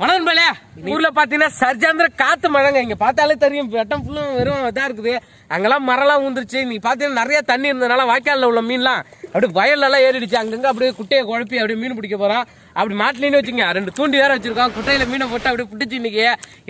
வணக்கம் பாலே ஊர்ல பாத்தீங்கன்னா சர்ஜாந்திர காத்து மழைங்க. இங்க பார்த்தாலே தெரியும். வெட்டம் ஃபுல்லும் வெறும் இதா இருக்குது. அங்கெல்லாம் மரம்லாம் ஊந்துருச்சு. நீ பாத்தீங்கன்னா நிறைய தண்ணி இருந்ததுனால வாய்க்கால்ல உள்ள மீன்லாம் அப்படியே வயல்ல எல்லாம் ஏறிடுச்சு. அங்கங்க அப்படியே குட்டையை குழப்பி அப்படியே மீன் பிடிக்க போறோம் அப்படி மாட்டிலின்னு வச்சுங்க ரெண்டு தூண்டி வேற வச்சிருக்கோம் குட்டையில மீனை போட்டு அப்படியே பிடிச்சி இன்னைக்கு.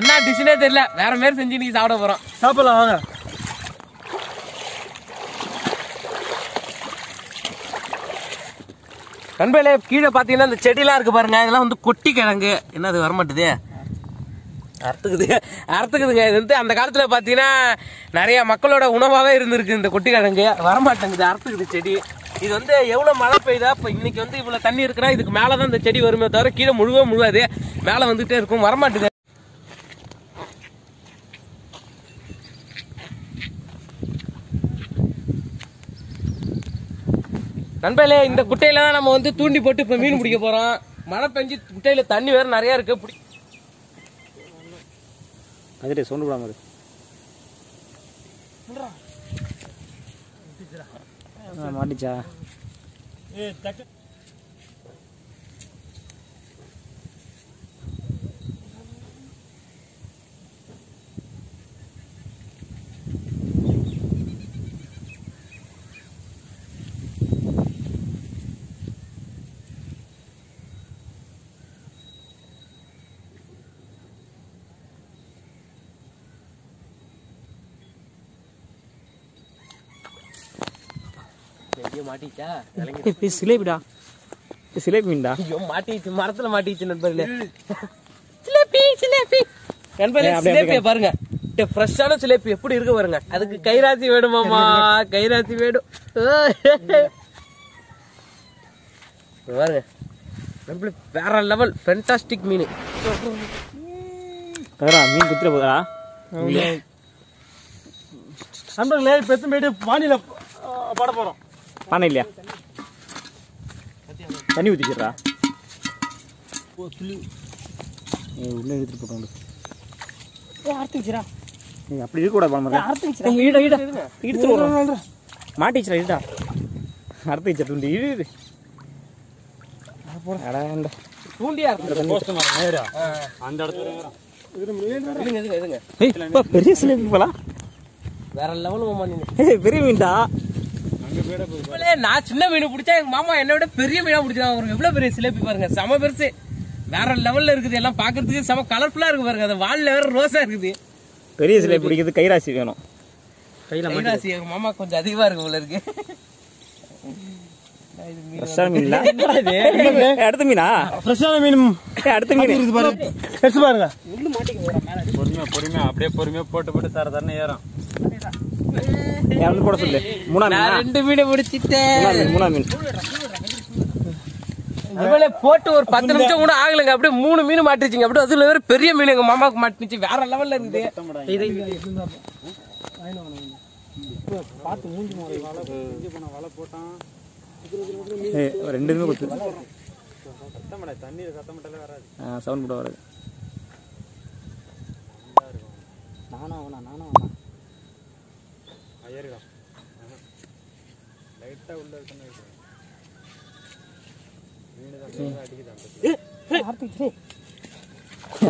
என்ன டிஷ்னே தெரியல. வேற மாதிரி செஞ்சு இன்னைக்கு சாப்பிட போறோம். சாப்பிடலாம் வாங்க. நண்பர்களே கீழே பார்த்தீங்கன்னா இந்த செடிலாம் இருக்கு பாருங்க. இதெல்லாம் வந்து கொட்டி கிழங்கு. என்ன அது வரமாட்டுது? அறுத்துக்குது. அறுத்துக்குதுங்க. இது வந்து அந்த காலத்தில் பார்த்தீங்கன்னா நிறைய மக்களோட உணவாகவே இருந்திருக்கு இந்த கொட்டி கிழங்கு. வரமாட்டேங்குது அறுத்துக்குது செடி. இது வந்து எவ்வளோ மழை பெய்யுதா இப்போ இன்னைக்கு வந்து இவ்வளோ தண்ணி இருக்குன்னா இதுக்கு மேலே தான் இந்த செடி வருமே தவிர கீழே முழுவே முழுவாது மேலே வந்துகிட்டே இருக்கும். வரமாட்டுது நண்பர்களே இந்த குட்டையில தான் நம்ம வந்து தூண்டி போட்டு இப்ப மீன் பிடிக்க போறோம். மழை பெஞ்சு குட்டையில தண்ணி வேற நிறைய இருக்கு. பிடி. அதிலே சவுண்டு விடாம இரு. ஆ, மாட்டிச்சா ஐயோ மாட்டிச்சா? சிலேபிடா. சிலேபி மீன்டா. ஐயோ மாட்டிச்சு மரத்துல மாட்டிச்சு நண்பர்களே. சிலேபி சிலேபி. நண்பர்களே சிலேபியை பாருங்க. ஃப்ரெஷ்ஷான சிலேபி எப்படி இருக்கு பாருங்க. அதுக்கு கைராசி வேணுமாமா கைராசி வேணும். பாருங்க. வேற லெவல் ஃபென்டாஸ்டிக் மீன். கதரா மீன் குத்துற போதா நண்பர்களே இப்போ எத்தனை போயிட்டு வானிலை பாட போகிறோம் பானை இல்லையா தண்ணி ஊற்றிக்கிறா உள்ள எடுத்துட்டு போட்டோம் ஏய் அப்படி இருக்கக்கூடாது பாருங்க அறுத்துக்கிச்சிரா ஈடா ஈடா இடுத்து மாட்டிச்சுடா ஈடா அறுத்து வச்ச துண்டு இப்ப பெரிய மீன்டா நான் சின்ன மீன் பிடிச்சா எங்க மாமா என்னை விட பெரிய மீனா பிடிச்சாங்க பாருங்க. எவ்வளவு பெரிய சிலேபி பாருங்க. செம பெருசு. வேற லெவல்ல இருக்குது. எல்லாம் பாக்குறதுக்கு செம கலர்ஃபுல்லா இருக்கு பாருங்க. அந்த வால்ல வேற ரோஸா இருக்குது. பெரிய சிலேபி பிடிக்கிறது கைராசி வேணும். கைராசி எங்க மாமா கொஞ்சம் அதிகமா இருக்கு போல இருக்கு. அடுத்த மீனா? ஃப்ரெஷ்ஷான மீன். அடுத்த மீன். இருக்குது பாரு. எடுத்து பாருங்க. பொறுமையா பொறுமையா அப்படியே பொறுமையா போட்டு போட்டு சார தண்ணி ஏறும். ஏன் வந்து போட சொல்லு. மூணா மீனா? நான் ரெண்டு மீனை பிடிச்சிட்டேன் மூணா மீன் போட்டு ஒரு பத்து நிமிஷம் கூட ஆகலைங்க. அப்படியே மூணு மீன் மாட்டுச்சுங்க அப்படியே அதுல வேற பெரிய மீன் எங்க மாமாவுக்கு மாட்டுச்சு வேற லெவல்ல இருக்குது இது ஏய், ஒரு ரெண்டு இதுமே கொடுத்து. சவுண்ட் கூட வராது. நானா அவனா.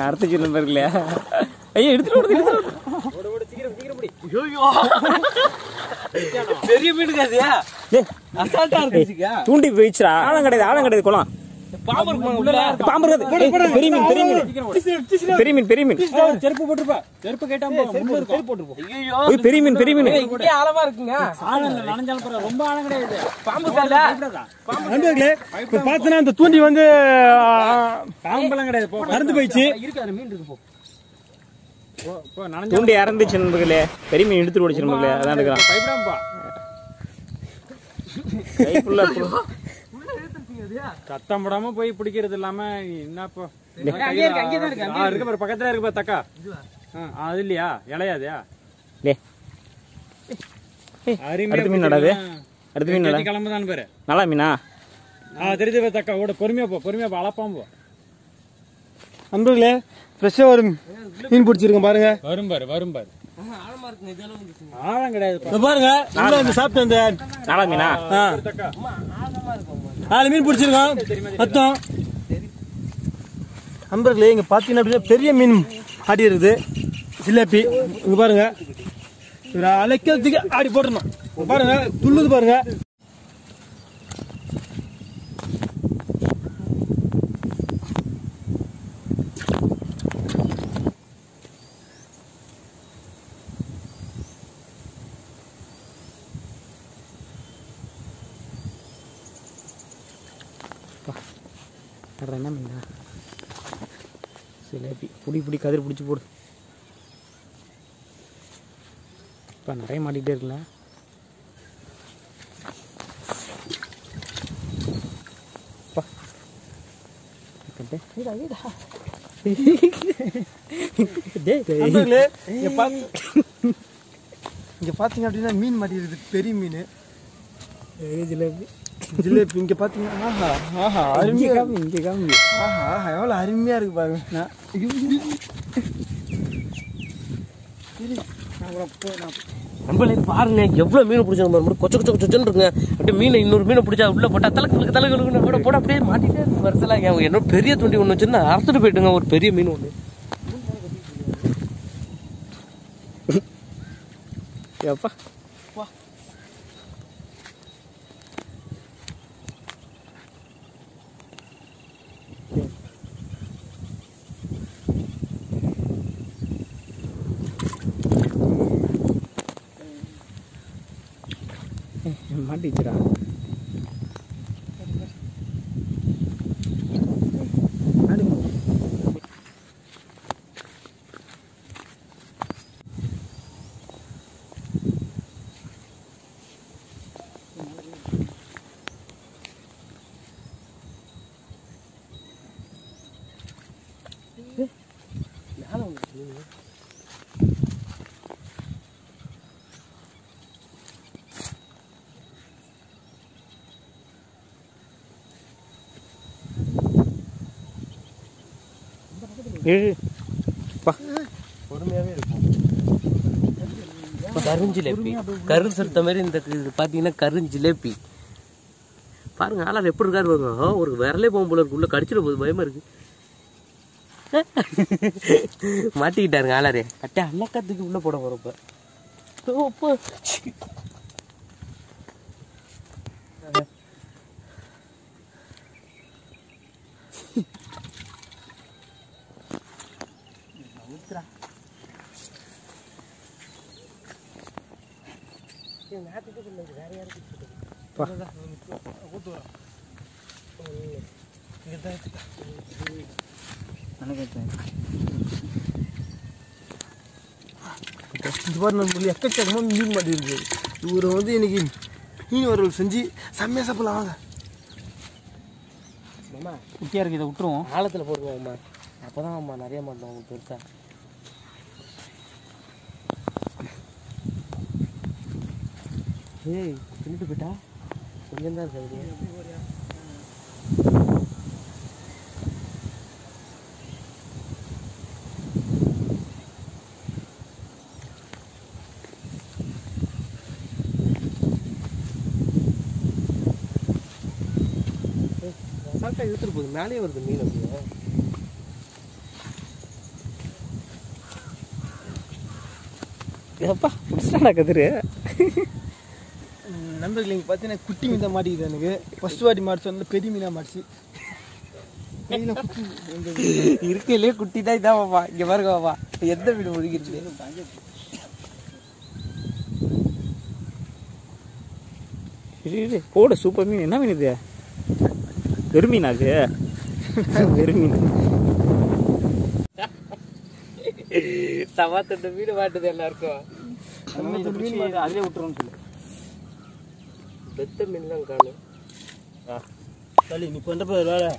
அடுத்த சின்ன பேர் இல்லையா ஐயோ எடுத்துட்டு ஓடுது எடுத்துட்டு பெரிய மீன் காசியா அசால்ட்டா தூண்டி போயிடுச்சுடா. ஆழம் கிடையாது ஆழம் கிடையாது குளம். பாம்பு இருக்குமா உள்ள? பாம்பு இருக்காது. ஏய், பெரிய மீன் பெரிய மீன். பெரிய மீன் பெரிய மீன். செருப்பு போட்டுருப்பா. செருப்பு கேட்டா செருப்பு போட்டுருப்போம் ஐயோ ஓய் பெரிய மீன் பெரிய மீன். இங்கே ஆழமா இருக்குங்க? ஆழம் நனைஞ்சாலும் பரவாயில்ல. ரொம்ப ஆழம் கிடையாது. பாம்பு கால நண்பர்களே இப்போ பார்த்தனா இந்த தூண்டி வந்து பாம்பெல்லாம் கிடையாது. நடந்து போயிடுச்சு. தூண்டி இறந்துச்சு நண்பர்களே. பெரிய மீன் எடுத்துட்டு ஓடிச்சு நண்பர்களே. அதான் சத்தம் போடாம போய் பிடிக்கிறது இல்லாம என்னப்போ அங்கே இருக்கு அங்கே தான் இருக்கு ஆ, இருக்கு பாரு பக்கத்துல இருக்கு பாரு தக்கா. அது இல்லையா? இலையாதயா லே அடுத்த மீன் நடாது. அடுத்த மீன் நடா. கிளம்புதான் பாரு. நல்லா மீனா? ஆ தெரிஞ்சு பாரு தக்கா. ஓட பொறுமையா போ பொறுமையா போ அளப்பாம் போ. நண்பர்களே ஃப்ரெஷ்ஷாக ஒரு மீன் பிடிச்சிருக்கோம் பாருங்க. வரும் பாரு வரும் பாரு. ஆழமா கிடையாது இங்க பாருங்க சாப்பிட்ட இந்த நாலா மீனா? நாலு மீன் பிடிச்சிருக்கோம். மொத்தம். நண்பர்களே இங்கே பார்த்தீங்கன்னா அப்படின்னா பெரிய மீன் ஆடி இருக்குது. ஜிலேபி. இங்கே பாருங்க. இவரை அழைக்கிறதுக்கு ஆடி போட்டுருந்தோம் பாருங்கள் பாருங்க. துள்ளுது பாருங்க அப்புறம் என்ன மீனா சிலேபி புடி புடி கதிர் பிடிச்சி போடு. இப்போ நிறைய மாட்டிகிட்டே இருக்குல்ல? இங்கே பார்த்தீங்க அப்படின்னா மீன் மாட்டி இருக்குது பெரிய மீன். ஜிலேபி. ஜிலேபி இங்கே பார்த்தீங்கன்னா ஆஹா ஆஹா அருமையாக காமி இங்கே காமி ஆஹா ஆஹா எவ்வளோ அருமையாக இருக்கு பாருங்க. நான் நண்பர்களே பாருங்க எவ்வளவு மீன் பிடிச்சா பாருங்க. கொச்ச கொச்ச கொச்சன்னு இருக்குங்க. அப்படியே மீனை இன்னொரு மீனை பிடிச்சா உள்ள போட்டா தலைக்கு தலைகளுக்கு போட போட அப்படியே மாட்டிட்டே இருக்கு வருஷல என்னோட பெரிய துண்டி ஒன்று வச்சிருந்தா அறுத்துட்டு போயிட்டுங்க ஒரு பெரிய மீன் ஒன்று எப்பா மாட்டிச்சுடா பொறுமையாவே இருக்கும். கருஞ்சிலேபி கரு சிறுத்த மாதிரி இந்த இது பாத்தீங்கன்னா கருஞ்சிலேபி பாருங்க ஆளார் எப்படி இருக்காரு பாருங்க. ஆ, ஒரு விரலே போகும் போல இருக்கு. உள்ள கடிச்சிட போகுது பயமா இருக்கு. மாட்டிக்கிட்டாருங்க ஆளாரே அட்டே அன்னக்கத்துக்கு உள்ள போட போறப்ப. இது பாரு நம்ம எக்கச்சக்கமாக மீன் மாட்டி இருக்கு. இவரை வந்து இன்னைக்கு மீன் வறுவல் செஞ்சு செம்மையாக சாப்பிடலாம் வாங்க. குட்டியாக இருக்குது இதை விட்டுருவோம். ஆழத்துல போடுங்க அம்மா அப்பதான் அம்மா நிறைய மாட்டோம் உங்களுக்கு ஏய் தின்னுட்டு போயிட்டா? கொஞ்சம் தான் இருக்கு சாப்பிட்டா இழுத்துட்டு போகுது. மேலேயே வருது மீன் அப்படியே. எப்பா முடிச்சிட்டாடா கதிரு? நண்பர்கள் இங்கே பார்த்தீங்கன்னா குட்டி மீன் தான் மாட்டிக்குது எனக்கு. ஃபர்ஸ்ட் வாட்டி மாடிச்சு வந்து பெரிய மீனாக மாடிச்சு இருக்கையிலே குட்டி தான் இதான் பாப்பா. இங்க பாருங்க பாப்பா. எந்த மீன் முழுகிருச்சு இரு இரு போடு சூப்பர் மீன். என்ன மீன் இது? வெறுமீனா அது வெறுமீன் சவாத்தட்டு மீன். மாட்டுது எல்லாருக்கும். மீன் அதிலே விட்டுருவோம்னு சொல்லு. பெத்த மீன்லாம் காணும் தள்ளி நீ பண்ணுறப்ப வேலை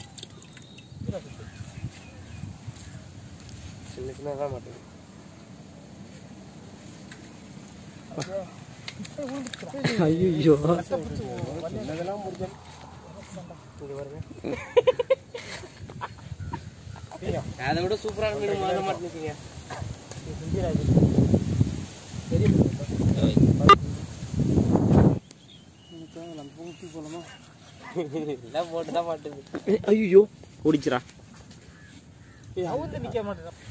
சின்ன சின்னதான் மாட்டுது ஐயோ சின்னதெல்லாம் முடிஞ்சோம் இங்க பாருங்க அதை விட சூப்பரான மீன் முதல்ல மாட்டுனுச்சுங்க எல்லாம் போட்டு தான் மாட்டுது ஐயோ அவுந்து மாட்டேன்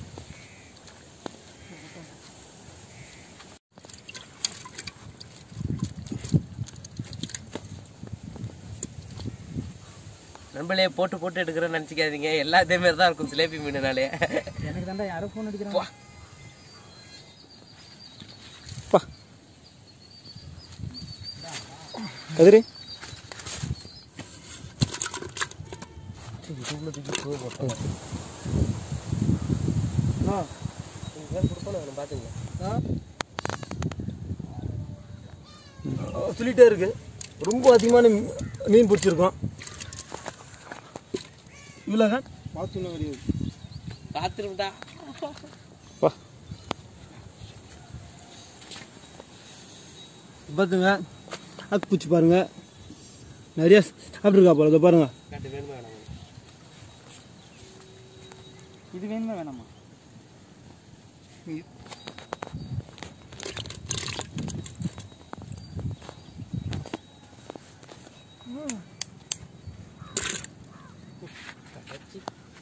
நண்பர்களே போட்டு போட்டு எடுக்கிறேன்னு நினச்சிக்காதீங்க. எல்லா இதே மாதிரி தான் இருக்கும் சிலேபி மீனுனாலே. எனக்கு தாண்டா யாரோ ஃபோன் அடிக்கிறாங்க பா கதிரி சொல்லிட்டே இருக்கு. ரொம்ப அதிகமான மீன் பிடிச்சிருக்கோம். இவ்வளோங்க பார்த்து கிடையாது பார்த்துருந்தா பா பார்த்துங்க ஆக்கு பூச்சி பாருங்க. நிறைய சாப்பிட்ருக்கா போல இதை பாருங்க காட்டு வேணுமா வேணாமா இது வேணுமா வேணாமா?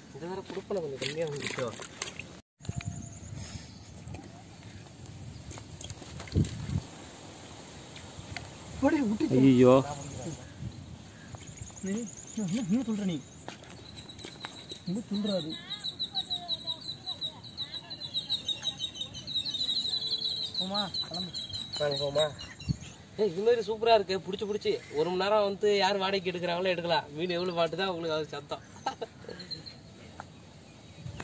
இந்த தடவை கொடுப்பன கொஞ்சம் கம்மியாக வந்துச்சோ ஐயோ என்ன சொல்ற நீ என்ன சொல்றாரு போமா கிளம்பு. வாங்க போமா. ஏய் இது மாதிரி சூப்பராக இருக்கு. பிடிச்சி பிடிச்சி. ஒரு மணி நேரம் வந்து யார் வாடகைக்கு எடுக்கிறாங்களோ எடுக்கலாம். மீன் எவ்வளோ மாட்டுதான் உங்களுக்கு அது சத்தம்.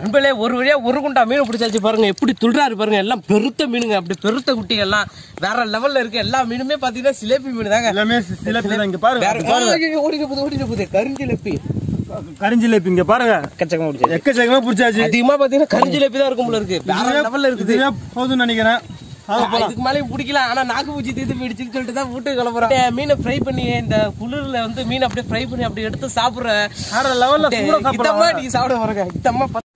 நண்பர்களே ஒரு வழியா ஒரு குண்டா மீன் பிடிச்சாச்சு பாருங்க. எப்படி துள்றாரு பாருங்க. எல்லாம் பெருத்த மீனுங்க. அப்படி பெருத்த குட்டிங்க எல்லாம் வேற லெவல்ல இருக்கு எல்லா மீனுமே பாத்தீங்கன்னா சிலேபி மீன் தாங்க. எல்லாமே சில பேர் இங்க பாருங்க ஓடிட்டு போகுது ஓடிட்டு போகுது. கருஞ்சிலேப்பி கரிஞ்சிலேப்பி இங்க பாருங்க. எக்கச்சக்கமா பிடிச்சது எக்கச்சக்கமா பிடிச்சாச்சு. அதிகமா பாத்தீங்கன்னா கருஞ்சிலேப்பி தான் இருக்கும் போல இருக்கு. வேற லெவல்ல இருக்குது. இதுவே போதும்னு நினைக்கிறேன். இதுக்கு மேலே பிடிக்கலாம் ஆனா நாக்கு பூச்சி தீர்த்து போயிடுச்சுன்னு சொல்லிட்டு தான் வீட்டுக்கு கிளம்புறோம். இந்த மீனை ஃப்ரை பண்ணி இந்த குளிர்ல வந்து மீன் அப்படியே ஃப்ரை பண்ணி அப்படி எடுத்து சாப்பிடுற வேற லெவல்ல சாப்பிடலாம். நீங்க சாப்பிட பத்து-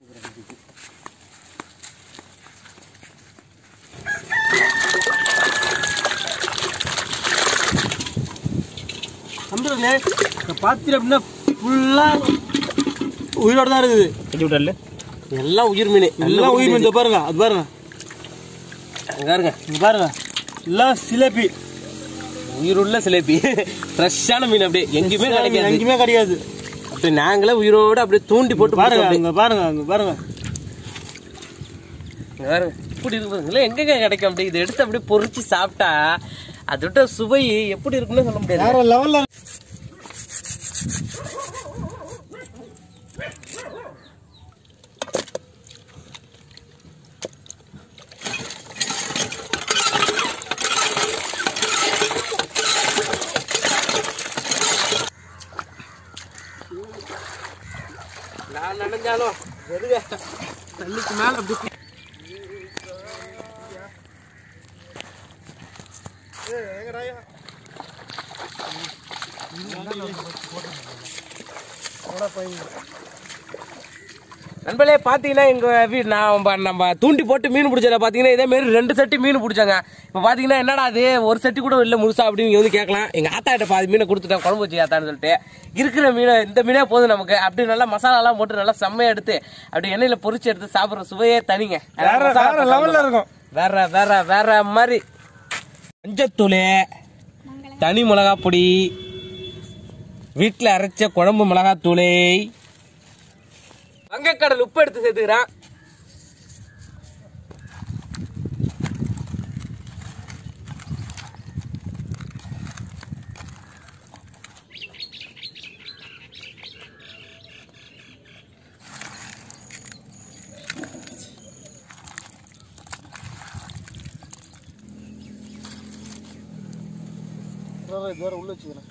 நண்பர்களே இந்த பாத்திரம் அப்படின்னா ஃபுல்லா உயிரோட தான் இருக்குது. எல்லாம் உயிர் மீன். எல்லாம் உயிர் மீன். இதோ பாருங்க அது பாருங்க. அங்க பாருங்க இங்க பாருங்க. எல்லாம் சிலேபி உயிருள்ள சிலேபி ஃப்ரெஷ்ஷான மீன் அப்படியே. எங்கேயுமே கிடைக்காது. எங்கேயுமே கிடையாது. அப்படி நாங்களே உயிரோட அப்படியே தூண்டி போட்டு பாருங்க பாருங்க இங்க பாருங்க. பாருங்க. இப்படி இருக்கு பாருங்களேன் எங்கெங்க கிடைக்கும் அப்படியே? இதை எடுத்து அப்படியே பொரிச்சு சாப்பிட்டா அதோட சுவை எப்படி இருக்குன்னு சொல்ல முடியாது. வேற லெவல்ல நான் நினைஞ்சாலும் எதுங்க தண்ணிக்கு மேல அப்படி நண்பர்களே பார்த்தீங்கன்னா எங்கள் வீ நான் நம்ம நம்ம தூண்டி போட்டு மீன் பிடிச்சத பார்த்தீங்கன்னா இதே மாதிரி ரெண்டு சட்டி மீன் பிடிச்சாங்க. இப்போ பார்த்தீங்கன்னா என்னடா அது? ஒரு சட்டி கூட இல்லை முழுசா அப்படின்னு வந்து கேட்கலாம். எங்கள் ஆத்தாட்ட பாதி மீனை கொடுத்துட்டேன் குழம்பு வச்சு ஆத்தான்னு சொல்லிட்டு. இருக்கிற மீனை இந்த மீனே போதும் நமக்கு அப்படி நல்லா மசாலாலாம் போட்டு நல்லா செம்மையா எடுத்து அப்படி எண்ணெயில் பொரிச்சு எடுத்து சாப்பிட்ற சுவையே தனிங்க. லெவல்ல இருக்கும். வேற வேற வேற மாதிரி. மஞ்சத்தூள் தனி மிளகா பொடி வீட்டில் அரைச்ச குழம்பு மிளகாத்தூளை வங்கக்கடல் உப்பு எடுத்து சேர்த்துக்கிறேன். வேற உள்ள வச்சுக்கிறேன்.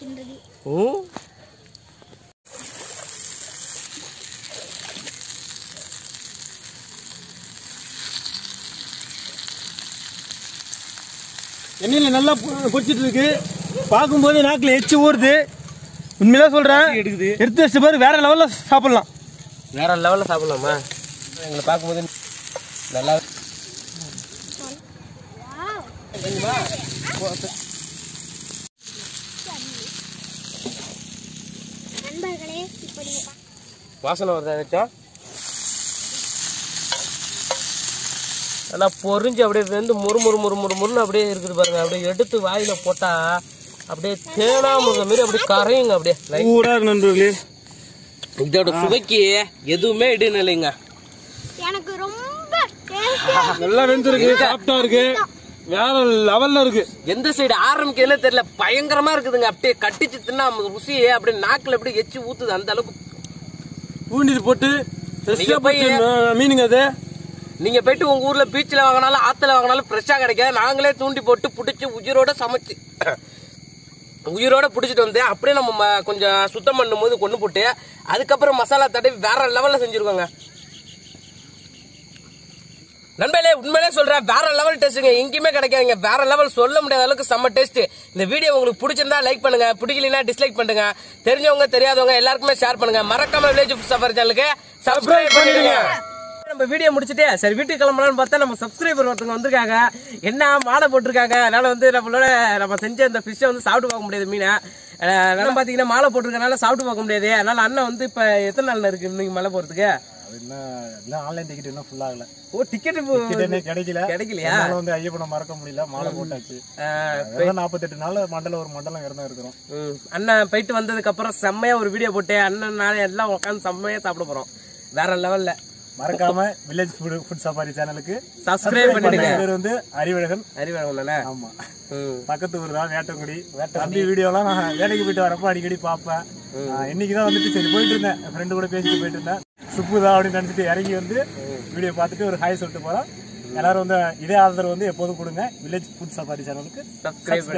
இருக்கின்றது ம் எண்ணெயில் நல்லா பொ- பொரிச்சிட்டு இருக்கு. பார்க்கும்போது நாக்கில் எச்சி ஊறுது. உண்மையில சொல்றேன் எடுக்குது. எடுத்து வச்ச பாரு வேற லெவல்ல சாப்பிடலாம். வேற லெவல்ல சாப்பிடலாமா? எங்களை பார்க்கும்போது நல்லா நண்பர்களே இப்படி வாசனை வருதா ஏதாச்சும் நல்லா பொரிஞ்சு அப்படியே வெந்து முறு முறு முறு முறு முறுன்னு அப்படியே இருக்குது பாருங்க. அப்படியே எடுத்து வாயில போட்டா அப்படியே தேனா முருங்க மாரி அப்படியே கரையுங்க அப்படியே. இருக்கு நண்பர்களே. இதோட சுவைக்கு எதுவுமே இடுன்னு இல்லைங்க எனக்கு ரொம்ப நல்லா வெந்திருக்கு. சாப்பிட்டா இருக்கு. வேற லெவல்ல இருக்கு. எந்த சைடு ஆரம்பிக்கிறதுல தெரியல. பயங்கரமா இருக்குதுங்க. அப்படியே கட்டிச்சு தின்னா ருசியே அப்படியே நாக்குல அப்படியே எச்சி ஊத்துது. அந்த அளவுக்கு பூண்டிது போட்டு மீனுங்க அது. நீங்க போயிட்டு உங்க ஊர்ல பீச்ல வாங்கினாலும் ஆத்துல வாங்கினாலும் ஃப்ரெஷ்ஷா கிடைக்காது. நாங்களே தூண்டி போட்டு பிடிச்சி உயிரோட சமைச்சு உயிரோட பிடிச்சிட்டு வந்து அப்படியே நம்ம கொஞ்சம் சுத்தம் பண்ணும்போது கொண்டு போட்டு அதுக்கப்புறம் மசாலா தடவி வேற லெவல்ல செஞ்சிருக்கோங்க. நண்பர்களே உண்மையிலே சொல்றேன் வேற லெவல் டேஸ்ட்டுங்க எங்கேயுமே கிடைக்காதுங்க. வேற லெவல் சொல்ல முடியாத அளவுக்கு செம்ம டேஸ்ட் இந்த வீடியோ உங்களுக்கு பிடிச்சிருந்தா லைக் பண்ணுங்க பிடிக்கலனா டிஸ்லைக் பண்ணுங்க. தெரிஞ்சவங்க தெரியாதவங்க எல்லாருக்குமே ஷேர் பண்ணுங்க. மறக்காம வில்லேஜ் சஃபர் சேனலுக்கு சப்ஸ்கிரைப் பண்ணிடுங்க. நம்ம வீடியோ முடிச்சுட்டு சரி வீட்டுக்கு கிளம்பலாம்னு பார்த்தா நம்ம சப்ஸ்கிரைபர் ஒருத்தவங்க வந்திருக்காங்க. என்ன மாலை போட்டிருக்காங்க? அதனால வந்து நம்மளோட நம்ம செஞ்ச இந்த ஃபிஷ்ஷை வந்து சாப்பிட்டு பார்க்க முடியாது மீனை. அதனால பாத்தீங்கன்னா மாலை போட்டிருக்கனால சாப்பிட்டு பார்க்க முடியாது. அதனால அண்ணன் வந்து இப்ப எத்தனை நாள் இருக்கு இன்னைக்கு மலை போறதுக்கு இன்னும் ஆன்லைன் டிக்கெட் இன்னும் ஃபுல் ஆகல. ஓ டிக்கெட் டிக்கெட் கிடைக்கல. கிடைக்கலையா? வந்து ஐயப்பனை மறக்க முடியல. மாலை போட்டாச்சு. நாற்பத்தெட்டு நாள் மண்டலம் ஒரு மண்டலம் விரதம் இருக்கிறோம். அண்ணன் போயிட்டு வந்ததுக்கு அப்புறம் செம்மையா ஒரு வீடியோ போட்டு அண்ணன் நானே எல்லாம் உட்காந்து செம்மையா சாப்பிட போறோம். வேற லெவல்ல மறக்காம வில்லேஜ் ஃபுட் ஃபுட் சஃபாரி சேனலுக்கு சப்ஸ்கிரைப் பண்ணிடுங்க. பேர் வந்து அறிவழகன். அறிவாங்க தானே? ஆமா. பக்கத்து ஊர் தான் வேட்டங்குடி. தம்பி வீடியோலாம் நான் வேலைக்கு போயிட்டு வரப்போ அடிக்கடி பார்ப்பேன். இன்னைக்கு தான் வந்துட்டு சரி போயிட்டு இருந்தேன். ஃப்ரெண்டு கூட பேசிட்டு போயிட்டு இருந்தேன். சுப்பு தான் அப்படின்னு நினைச்சிட்டு இறங்கி வந்து வீடியோ பார்த்துட்டு ஒரு ஹாய் சொல்லிட்டு போறோம். எல்லாரும் வந்து இதே ஆதரவு வந்து எப்போதும் கொடுங்க. வில்லேஜ் ஃபுட் சஃபாரி சேனலுக்கு சப்ஸ்கிரைப்